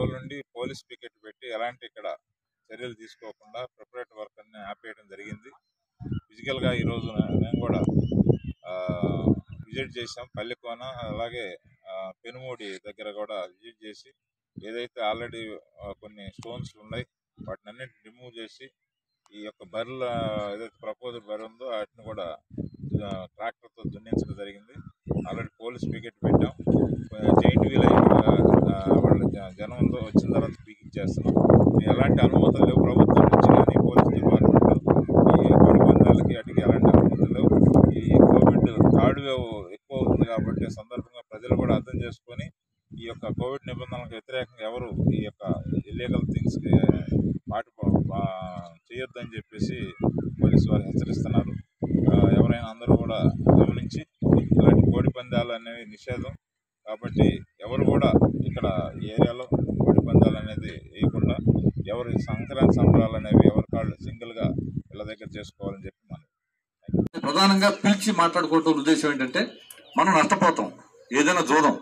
రోజుల నుండి police picket పెట్టి ఎలాంటి ఇక్కడ చర్యలు తీసుకోకుండా ప్రిపరేట్ వర్క్ అన్ని ఆపేయడం జరిగింది. ఫిజికల్గా ఈరోజు మేము కూడా విజిట్ చేసాం పల్లెకోన అలాగే పెనుమూడి దగ్గర కూడా విజిట్ చేసి ఏదైతే ఆల్రెడీ కొన్ని స్టోన్స్ ఉన్నాయి వాటిని అన్నింటిని రిమూవ్ చేసి ఈ యొక్క బర్రెల ఏదైతే ప్రపోజల్ బర్రె ఉందో వాటిని కూడా ఎలాంటి అనుమతులు లేవు. ప్రభుత్వం నుంచి కానీ పోలీస్ డిపార్ట్మెంట్ ఈ కోడి పందాలకి ఎలాంటి అనుమతులు లేవు. ఈ కోవిడ్ థర్డ్ వేవ్ ఎక్కువ అవుతుంది కాబట్టి సందర్భంగా ప్రజలు కూడా అర్థం చేసుకొని ఈ యొక్క కోవిడ్ నిబంధనలకు వ్యతిరేకంగా ఎవరు ఈ యొక్క ఇల్లీగల్ థింగ్స్కి పాటు చేయొద్దని చెప్పేసి పోలీసు వారు హెచ్చరిస్తున్నారు. ఎవరైనా అందరూ కూడా గమనించి ఇలాంటి కోడి పందాలు అనేవి నిషేధం. కాబట్టి ఎవరు కూడా ఇక్కడ ఏరియాలో కోడి పందాలు అనేది వేయకుండా ఎవరి సంక్రాంతి సంబరాలు అనేవి ఎవరి కాళ్ళు సింగిల్గా ఇళ్ళ దగ్గర చేసుకోవాలని చెప్పి మనం ప్రధానంగా పిలిచి మాట్లాడుకోవటం ఉద్దేశం ఏంటంటే మనం నష్టపోతాం ఏదైనా జూదం.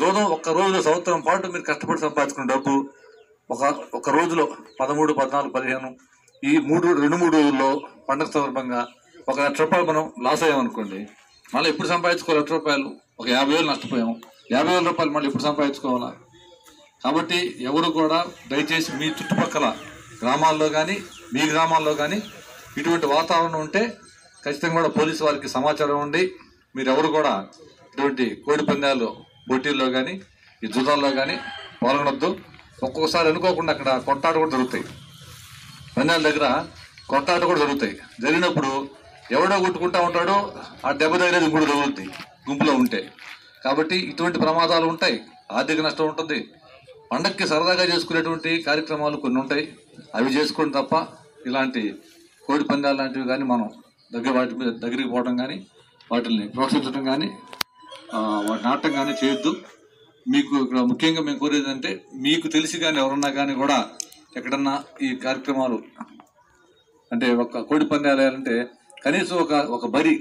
జూదం ఒక్క రోజులో సంవత్సరం పాటు మీరు కష్టపడి సంపాదించుకున్న డబ్బు ఒక ఒక రోజులో పదమూడు పద్నాలుగు పదిహేను ఈ మూడు రెండు మూడు రోజుల్లో పండగ సందర్భంగా ఒక లక్ష రూపాయలు మనం లాస్ అయ్యామనుకోండి మళ్ళీ ఎప్పుడు సంపాదించుకో లక్ష రూపాయలు? ఒక యాభై వేలు నష్టపోయాము. యాభై వేల రూపాయలు మళ్ళీ ఎప్పుడు సంపాదించుకోవాలా? కాబట్టి ఎవరు కూడా దయచేసి మీ చుట్టుపక్కల గ్రామాల్లో కానీ మీ గ్రామాల్లో కానీ ఇటువంటి వాతావరణం ఉంటే ఖచ్చితంగా కూడా పోలీసు వారికి సమాచారం ఉండి మీరు ఎవరు కూడా ఇటువంటి కోడి పందాలు పోటీల్లో కానీ ఈ జుదాల్లో కానీ పాల్గొనొద్దు. ఒక్కొక్కసారి అనుకోకుండా అక్కడ కొట్టాట కూడా జరుగుతాయి. పందాల దగ్గర కొట్టాట కూడా జరుగుతాయి. జరిగినప్పుడు ఎవడో కొట్టుకుంటా ఉంటాడో ఆ దెబ్బ తగిలేదు ఇంకోటి తగులుతాయి గుంపులో ఉంటే. కాబట్టి ఇటువంటి ప్రమాదాలు ఉంటాయి. ఆర్థిక నష్టం ఉంటుంది పండక్కి సరదాగా చేసుకునేటువంటి కార్యక్రమాలు కొన్ని ఉంటాయి. అవి చేసుకోండి తప్ప ఇలాంటి కోడి పందాలు లాంటివి కానీ మనం దగ్గర వాటి మీద దగ్గరికి పోవడం కానీ వాటిని ప్రోత్సహించడం కానీ వాటిని ఆడటం కానీ చేయొద్దు. మీకు ఇక్కడ ముఖ్యంగా మేము కోరేది అంటే మీకు తెలిసి కానీ ఎవరన్నా కానీ కూడా ఎక్కడన్నా ఈ కార్యక్రమాలు అంటే ఒక కోడి పందాలు వేయాలంటే కనీసం ఒక ఒక బరి